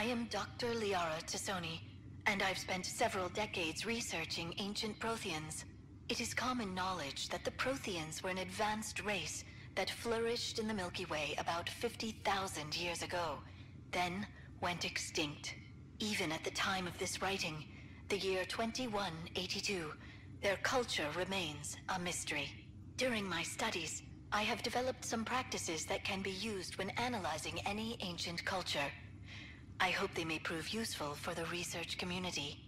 I am Dr. Liara T'Soni, and I've spent several decades researching ancient Protheans. It is common knowledge that the Protheans were an advanced race that flourished in the Milky Way about 50,000 years ago, then went extinct. Even at the time of this writing, the year 2182, their culture remains a mystery. During my studies, I have developed some practices that can be used when analyzing any ancient culture. I hope they may prove useful for the research community.